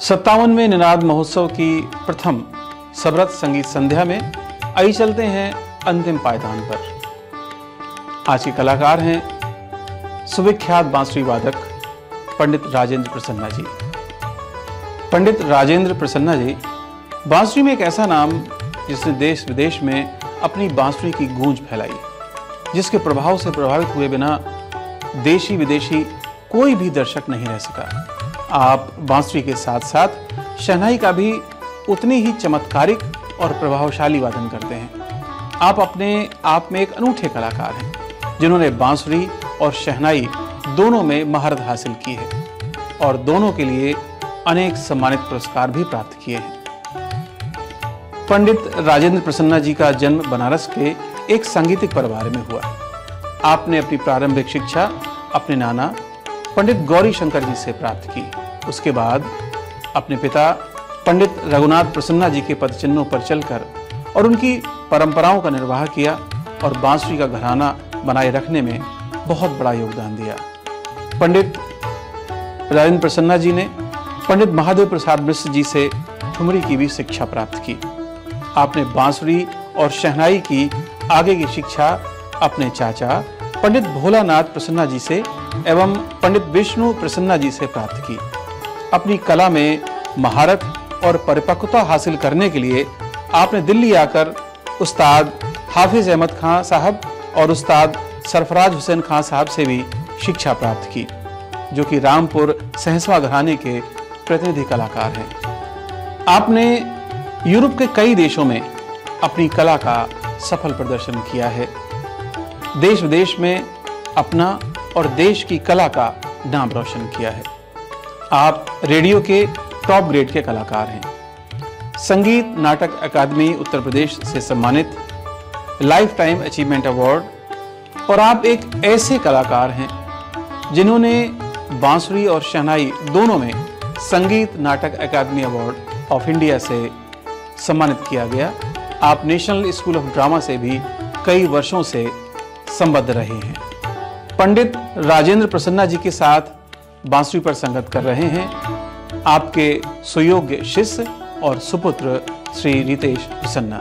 सत्तावनवें निनाद महोत्सव की प्रथम सबरत संगीत संध्या में आई चलते हैं अंतिम पायदान पर। आज के कलाकार हैं सुविख्यात बांसुरी वादक पंडित राजेंद्र प्रसन्ना जी। पंडित राजेंद्र प्रसन्ना जी, बांसुरी में एक ऐसा नाम जिसने देश विदेश में अपनी बांसुरी की गूंज फैलाई, जिसके प्रभाव से प्रभावित हुए बिना देशी विदेशी कोई भी दर्शक नहीं रह सका। आप बांसुरी के साथ साथ शहनाई का भी उतनी ही चमत्कारिक और प्रभावशाली वादन करते हैं। आप अपने आप में एक अनूठे कलाकार हैं, जिन्होंने बांसुरी और शहनाई दोनों में महारत हासिल की है और दोनों के लिए अनेक सम्मानित पुरस्कार भी प्राप्त किए हैं। पंडित राजेंद्र प्रसन्ना जी का जन्म बनारस के एक सांगीतिक परिवार में हुआ। आपने अपनी प्रारंभिक शिक्षा अपने नाना, पंडित गौरी शंकर जी से प्राप्त की। उसके बाद अपने पिता पंडित रघुनाथ प्रसन्ना जी के पद चिन्हों पर चलकर और उनकी परंपराओं का निर्वाह किया और बांसुरी का घराना बनाए रखने में बहुत बड़ा योगदान दिया। पंडित राजेंद्र प्रसन्ना जी ने पंडित महादेव प्रसाद मिश्र जी से ठुमरी की भी शिक्षा प्राप्त की। आपने बांसुरी और शहनाई की आगे की शिक्षा अपने चाचा पंडित भोलानाथ प्रसन्ना जी से एवं पंडित विष्णु प्रसन्ना जी से प्राप्त की। अपनी कला में महारत और परिपक्वता हासिल करने के लिए आपने दिल्ली आकर उस्ताद हाफिज अहमद खां साहब और उस्ताद सरफराज हुसैन खां साहब से भी शिक्षा प्राप्त की, जो कि रामपुर सहसवा घराने के प्रतिनिधि कलाकार हैं। आपने यूरोप के कई देशों में अपनी कला का सफल प्रदर्शन किया है। देश विदेश में अपना और देश की कला का नाम रोशन किया है। आप रेडियो के टॉप ग्रेड के कलाकार हैं। संगीत नाटक अकादमी उत्तर प्रदेश से सम्मानित लाइफ टाइम अचीवमेंट अवार्ड। और आप एक ऐसे कलाकार हैं जिन्होंने बांसुरी और शहनाई दोनों में संगीत नाटक अकादमी अवार्ड ऑफ़ इंडिया से सम्मानित किया गया। आप नेशनल स्कूल ऑफ़ ड्रामा से भी कई वर्षों से संबद्ध रहे हैं। पंडित राजेंद्र प्रसन्ना जी के साथ बांसुरी पर संगत कर रहे हैं आपके सुयोग्य शिष्य और सुपुत्र श्री रितेश प्रसन्ना।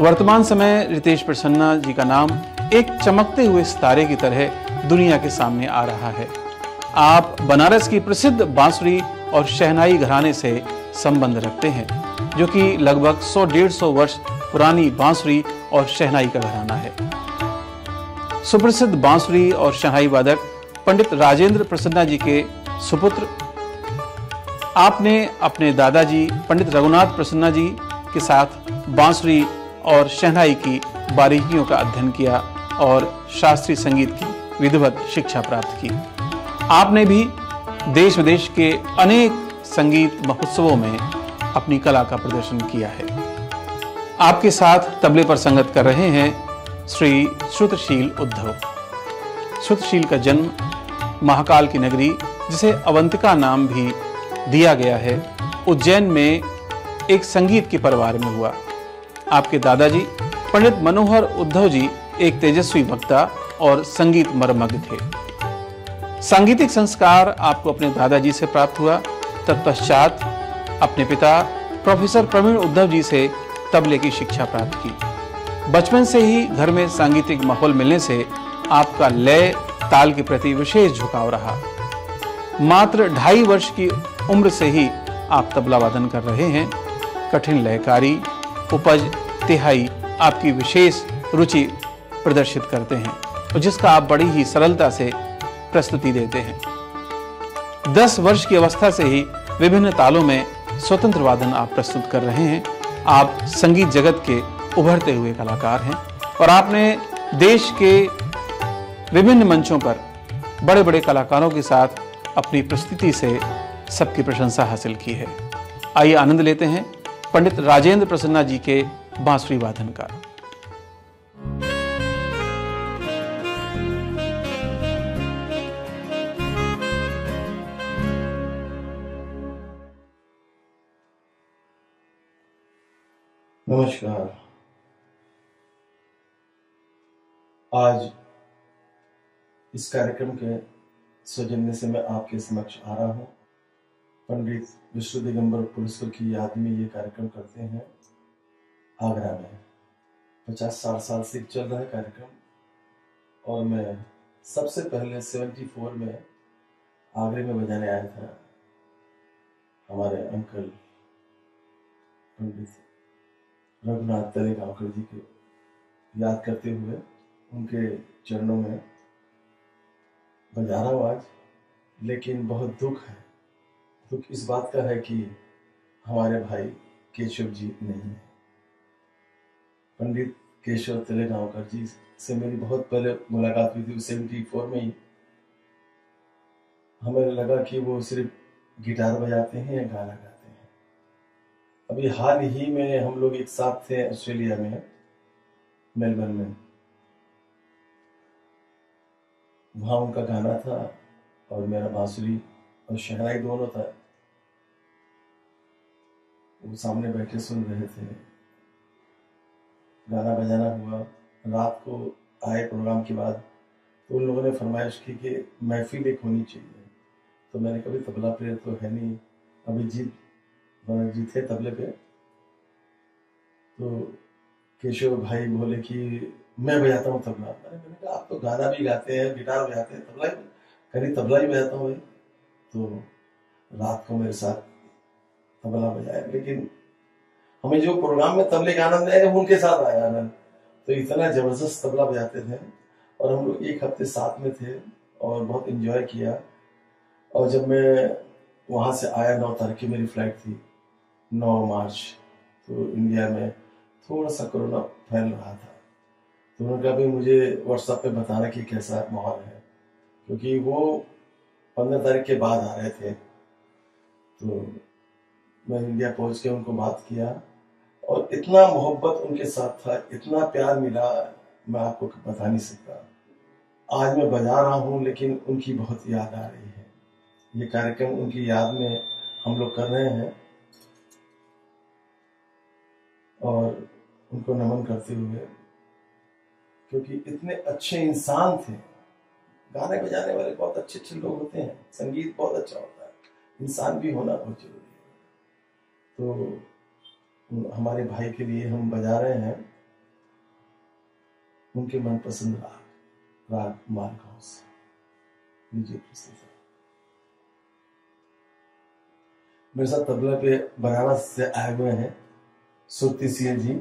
वर्तमान समय रितेश प्रसन्ना जी का नाम एक चमकते हुए सितारे की तरह दुनिया के सामने आ रहा है। आप बनारस की प्रसिद्ध बांसुरी और शहनाई घराने से संबंध रखते हैं, जो कि लगभग 100-150 वर्ष पुरानी बांसुरी और शहनाई का घराना है। सुप्रसिद्ध बांसुरी और शहनाई वादक पंडित राजेंद्र प्रसन्ना जी के सुपुत्र। आपने अपने दादाजी पंडित रघुनाथ प्रसन्ना जी के साथ बांसुरी और शहनाई की बारीकियों का अध्ययन किया और शास्त्रीय संगीत की विधिवत शिक्षा प्राप्त की। आपने भी देश विदेश के अनेक संगीत महोत्सवों में अपनी कला का प्रदर्शन किया है। आपके साथ तबले पर संगत कर रहे हैं श्री श्रुतशील उद्धव। श्रुतशील का जन्म महाकाल की नगरी, जिसे अवंतिका नाम भी दिया गया है, उज्जैन में एक संगीत के परिवार में हुआ। आपके दादाजी, पंडित मनोहर उद्धव जी, एक तेजस्वी वक्ता और संगीत मर्मज्ञ थे। सांगीतिक संस्कार आपको अपने दादाजी से प्राप्त हुआ। तत्पश्चात अपने पिता, प्रोफेसर प्रवीण उद्धव जी से तबले की शिक्षा प्राप्त की। बचपन से ही घर में सांगीतिक माहौल मिलने से आपका लय ताल के प्रति विशेष झुकाव रहा। मात्र ढाई वर्ष की उम्र से ही आप तबला वादन कर रहे हैं। कठिन लयकारी, उपज, तिहाई आपकी विशेष रुचि प्रदर्शित करते हैं और जिसका आप बड़ी ही सरलता से प्रस्तुति देते हैं। दस वर्ष की अवस्था से ही विभिन्न तालों में स्वतंत्र वादन आप प्रस्तुत कर रहे हैं। आप संगीत जगत के उभरते हुए कलाकार हैं और आपने देश के विभिन्न मंचों पर बड़े बड़े कलाकारों के साथ अपनी प्रस्तुति से सबकी प्रशंसा हासिल की है। आइए आनंद लेते हैं पंडित राजेंद्र प्रसन्ना जी के बांसुरी वादन का। नमस्कार। आज इस कार्यक्रम के सौजन्य से मैं आपके समक्ष आ रहा हूँ। पंडित विश्व दिगंबर पुलिसकर की याद में ये कार्यक्रम करते हैं। आगरा में पचास साठ साल से चल रहा है कार्यक्रम और मैं सबसे पहले सेवेंटी फोर में आगरे में बजाने आया था। हमारे अंकल पंडित रघुनाथ तलेगांवकर जी को याद करते हुए उनके चरणों में बजा रहा हूँ आज, लेकिन बहुत दुख है। दुख इस बात का है कि हमारे भाई केशव जी नहीं है। पंडित केशव तलेगांवकर जी से मेरी बहुत पहले मुलाकात हुई थी सेवेंटी फोर में ही। हमें लगा कि वो सिर्फ़ गिटार बजाते हैं या गाना गाते हैं। अभी हाल ही में हम लोग एक साथ थे ऑस्ट्रेलिया में, मेलबर्न में। वहाँ उनका गाना था और मेरा बांसुरी और शहनाई दोनों था। वो सामने बैठे सुन रहे थे। गाना बजाना हुआ। रात को आए प्रोग्राम के बाद तो उन लोगों ने फरमाइश की कि महफिल एक होनी चाहिए। तो मैंने कभी तबला प्लेयर तो है नहीं। अभिजीत बनर्जी थे तबले पे। तो केशव भाई बोले कि मैं बजाता हूँ तबला मैंने कहा, आप तो गाना भी गाते हैं, गिटार बजाते हैं, तबला ही कहीं तबला ही बजाता हूँ भाई। तो रात को मेरे साथ तबला बजाया। लेकिन हमें जो प्रोग्राम में तबले का आनंद है उनके साथ आया आनंद। तो इतना ज़बरदस्त तबला बजाते थे और हम लोग एक हफ़्ते साथ में थे और बहुत इंजॉय किया। और जब मैं वहाँ से आया, नौ तारीख की मेरी फ़्लाइट थी, नौ मार्च तो इंडिया में थोड़ा सा कोरोना फैल रहा था। तो उन्होंने कहा भाई मुझे व्हाट्सएप पे बताना कि कैसा माहौल है। क्योंकि वो पंद्रह तारीख के बाद आ रहे थे। तो मैं इंडिया पहुँच के उनको बात किया और इतना मोहब्बत उनके साथ था, इतना प्यार मिला, मैं आपको बता नहीं सकता। आज मैं बजा रहा हूँ, लेकिन उनकी बहुत याद आ रही है। ये कार्यक्रम उनकी याद में हम लोग कर रहे हैं। और उनको नमन करते हुए क्योंकि इतने अच्छे इंसान थे। गाने बजाने वाले बहुत अच्छे अच्छे लोग होते हैं। संगीत बहुत अच्छा होता है। इंसान भी होना बहुत ज़रूरी है। तो हमारे भाई के लिए हम बजा रहे हैं उनके मनपसंद राग राग प्रस्तुत। मेरे साथ तबला पे बनारस से आए हुए हैं सुरती सिंह जी।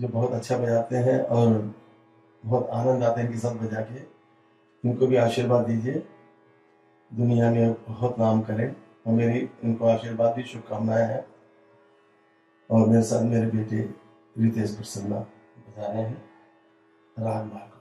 जो बहुत अच्छा बजाते हैं और बहुत आनंद आते हैं इनके साथ बजा के। इनको भी आशीर्वाद दीजिए। दुनिया में बहुत नाम करें और मेरी, इनको आशीर्वाद भी शुभकामनाएँ हैं। और मेरे साथ मेरे बेटे रितेश प्रसन्ना बजा रहे हैं। राग मार्ग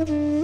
Mm-hmm.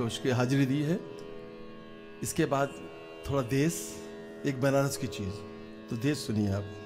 रागमाल उसकी हाजिरी दी है। इसके बाद थोड़ा देश, एक बनारस की चीज़। तो देश सुनिए आप।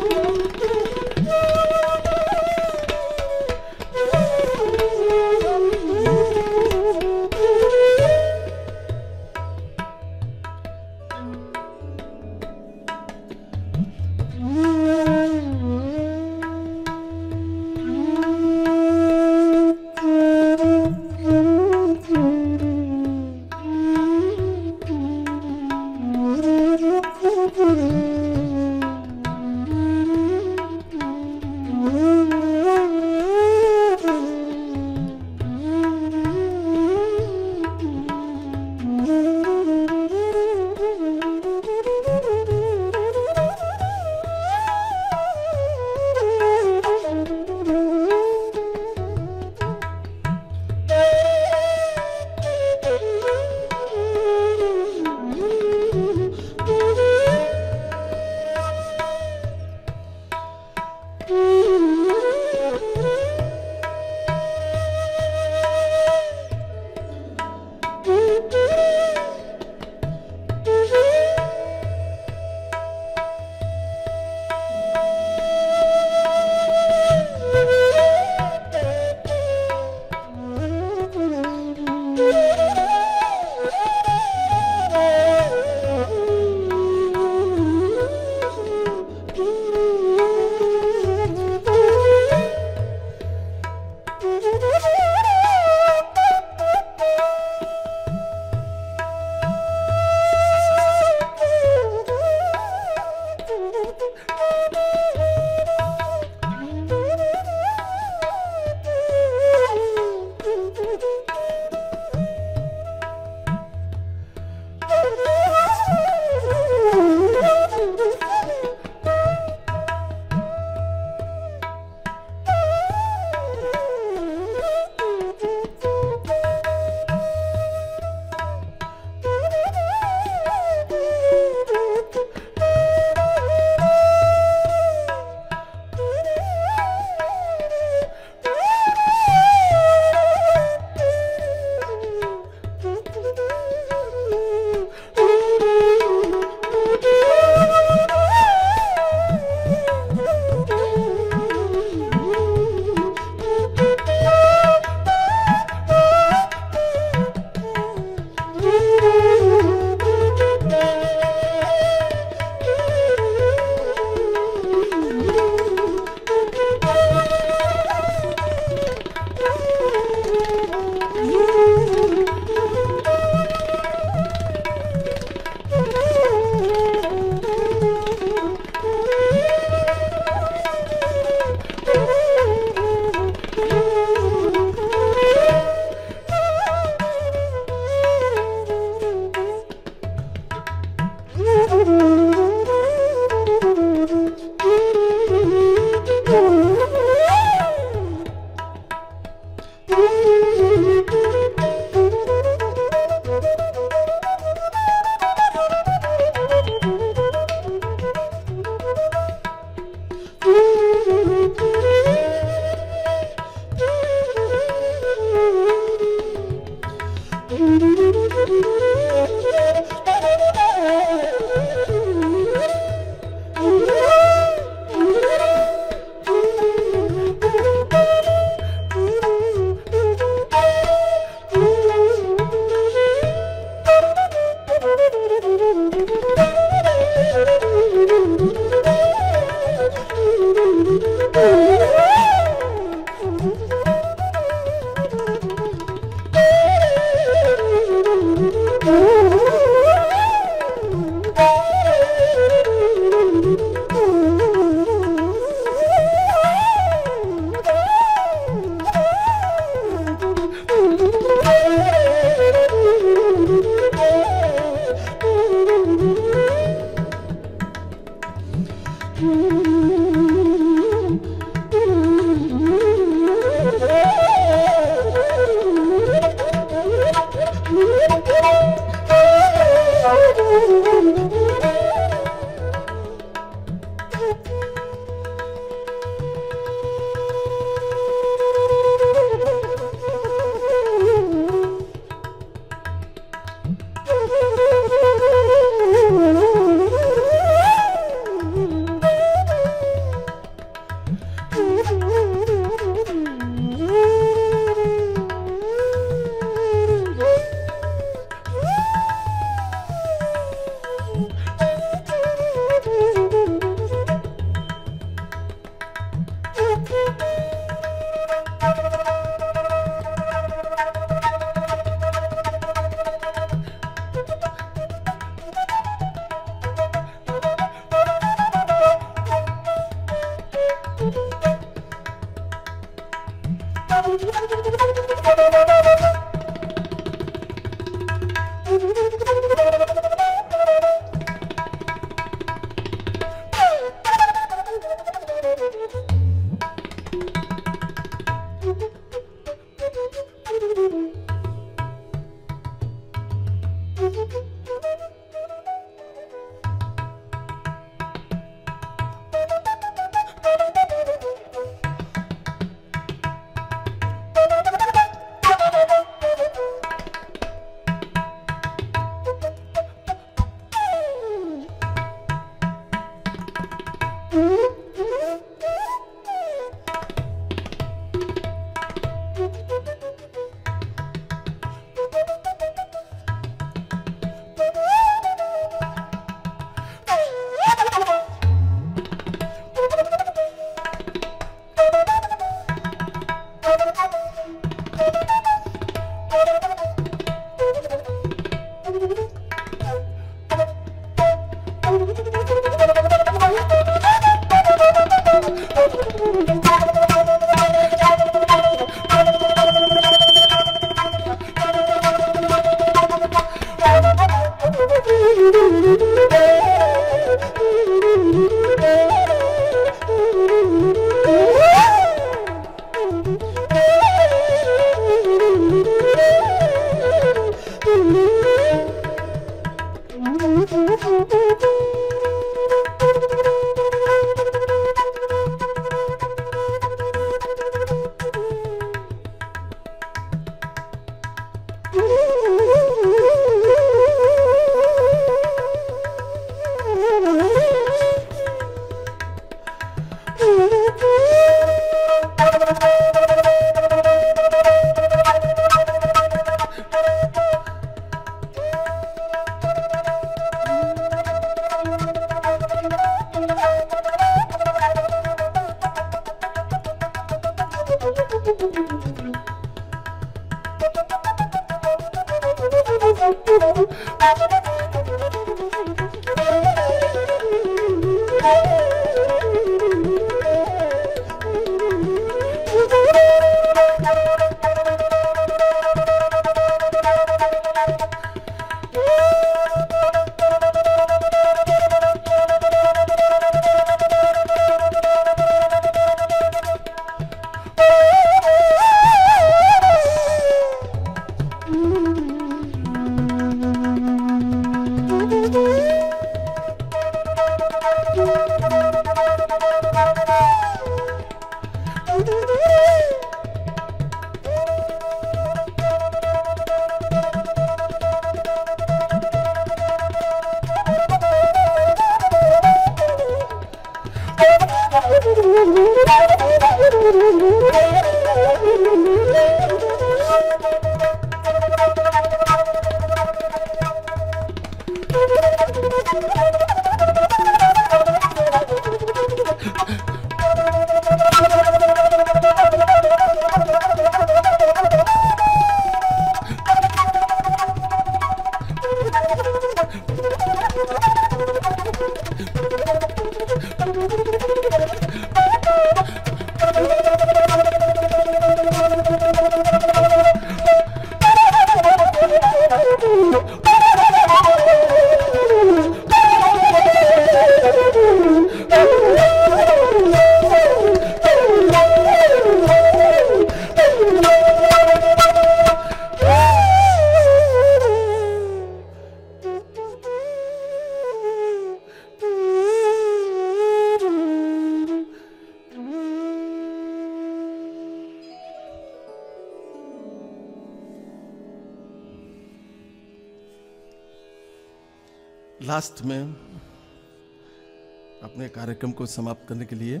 को समाप्त करने के लिए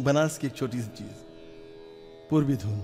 बनारस की एक छोटी सी चीज़ पूर्वी धुन।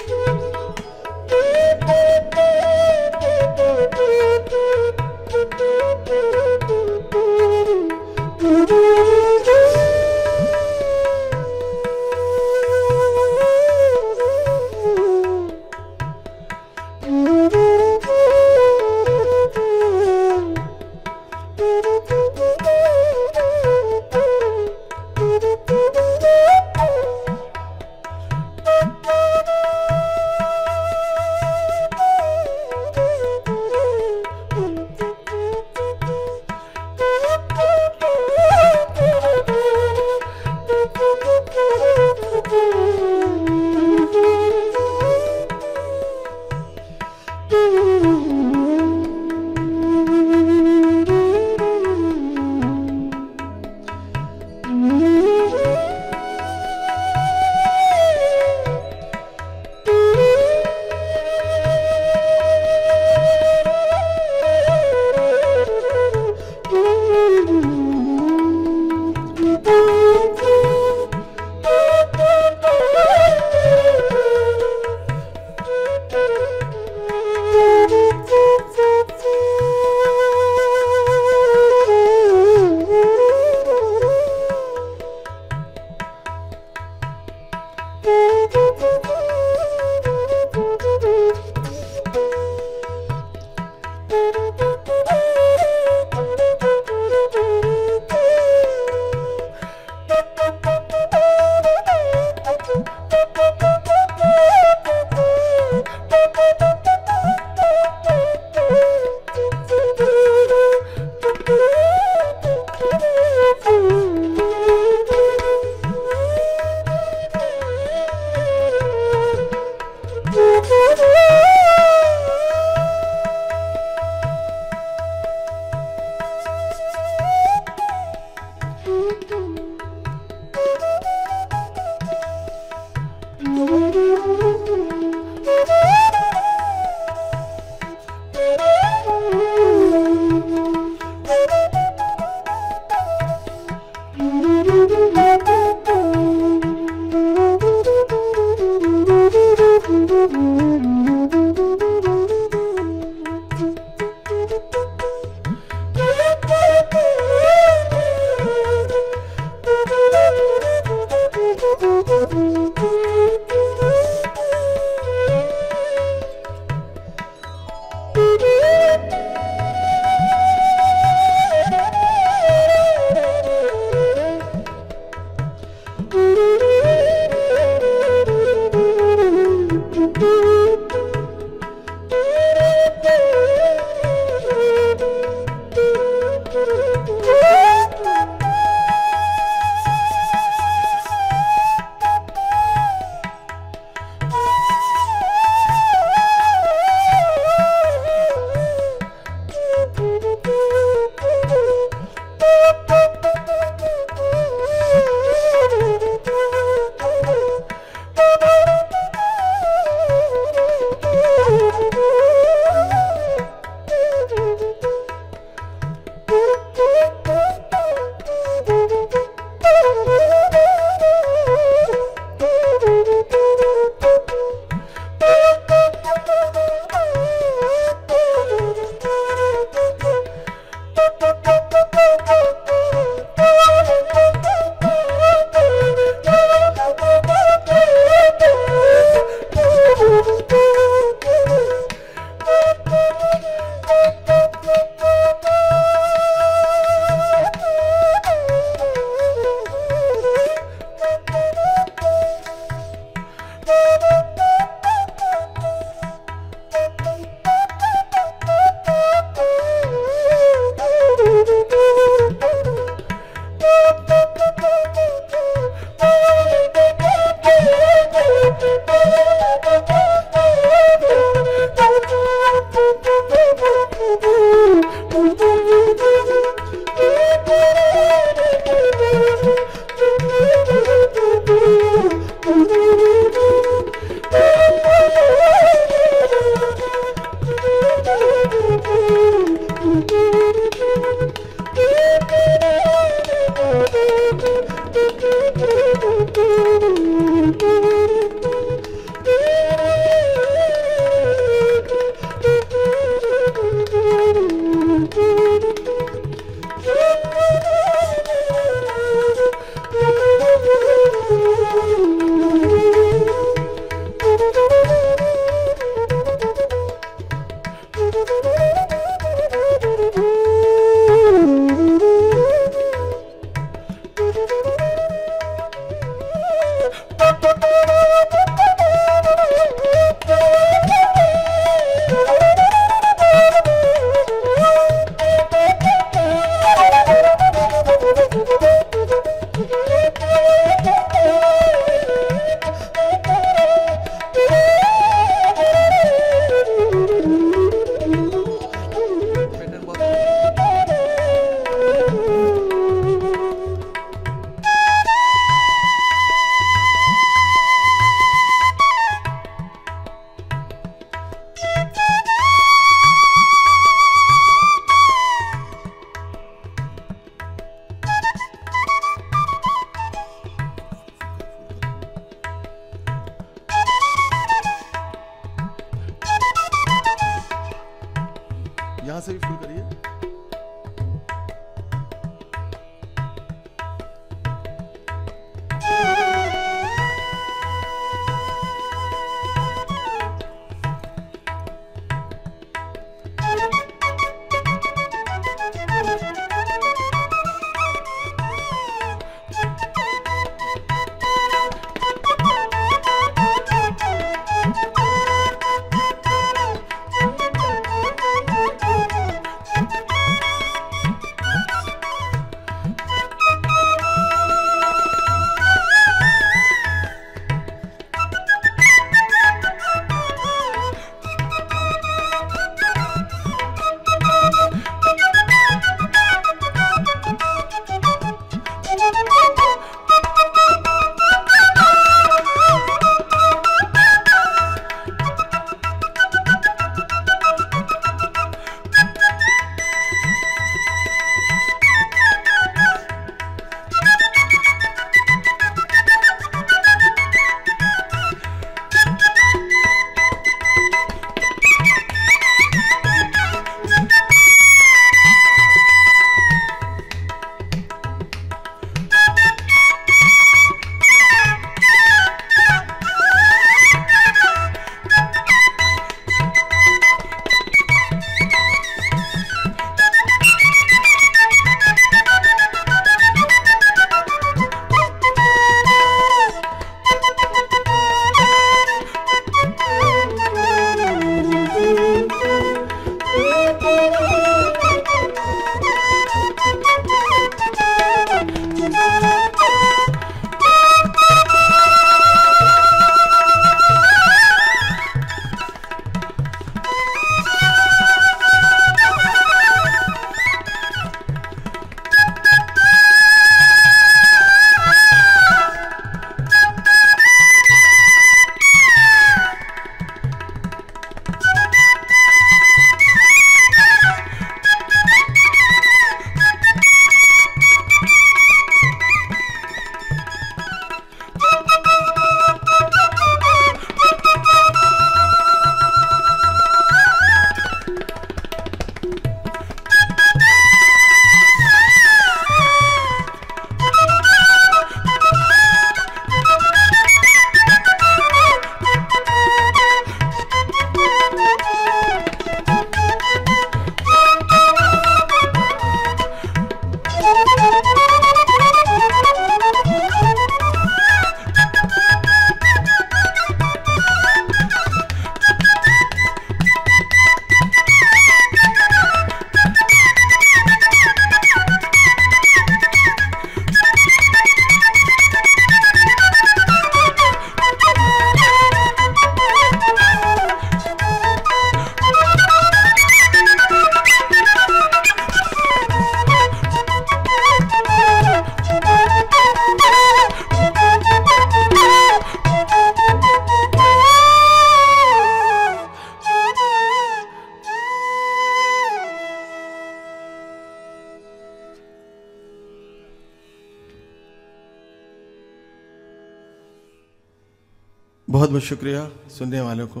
बहुत बहुत शुक्रिया सुनने वालों को,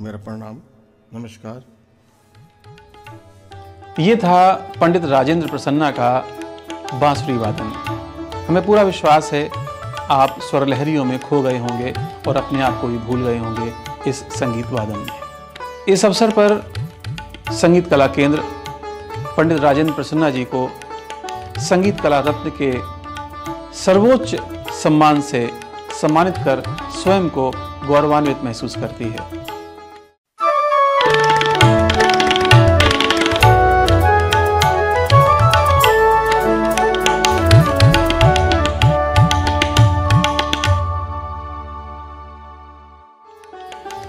मेरा प्रणाम, नमस्कार। ये था पंडित राजेंद्र प्रसन्ना का बांसुरी वादन। हमें पूरा विश्वास है, आप स्वर लहरियों में खो गए होंगे और अपने आप को भी भूल गए होंगे इस संगीत वादन में। इस अवसर पर संगीत कला केंद्र पंडित राजेंद्र प्रसन्ना जी को संगीत कला रत्न के सर्वोच्च सम्मान से सम्मानित कर स्वयं को गौरवान्वित महसूस करती है।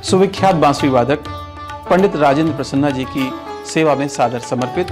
सुविख्यात बांसुरी वादक पंडित राजेंद्र प्रसन्ना जी की सेवा में सादर समर्पित,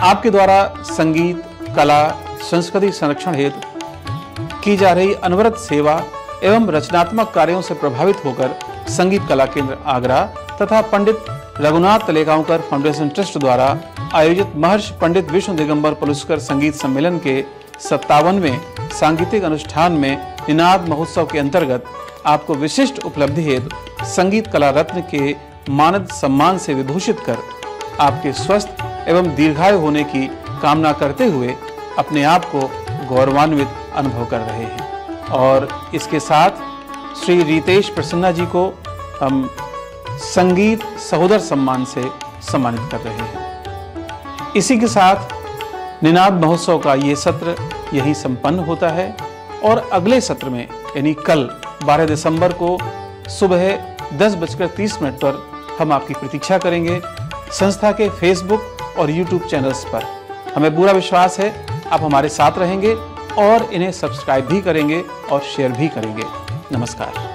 आपके द्वारा संगीत, कला, संस्कृति संरक्षण हेतु की जा रही अनवरत सेवा एवं रचनात्मक कार्यों से प्रभावित होकर संगीत कला केंद्र आगरा तथा पंडित रघुनाथ तलेगांवकर फाउंडेशन ट्रस्ट द्वारा आयोजित महर्षि पंडित विष्णु दिगंबर पुरस्कार संगीत सम्मेलन के सत्तावनवें सांगीतिक अनुष्ठान में निनाद महोत्सव के अंतर्गत आपको विशिष्ट उपलब्धि हेतु संगीत कला रत्न के मानद सम्मान से विभूषित कर आपके स्वस्थ एवं दीर्घायु होने की कामना करते हुए अपने आप को गौरवान्वित अनुभव कर रहे हैं। और इसके साथ श्री रितेश प्रसन्ना जी को हम संगीत सहोदर सम्मान से सम्मानित कर रहे हैं। इसी के साथ निनाद महोत्सव का ये सत्र यही संपन्न होता है और अगले सत्र में, यानी कल 12 दिसंबर को सुबह दस बजकर तीस मिनट पर हम आपकी प्रतीक्षा करेंगे संस्था के फेसबुक और यूट्यूब चैनल्स पर। हमें पूरा विश्वास है, आप हमारे साथ रहेंगे। और इन्हें सब्सक्राइब भी करेंगे और शेयर भी करेंगे। नमस्कार।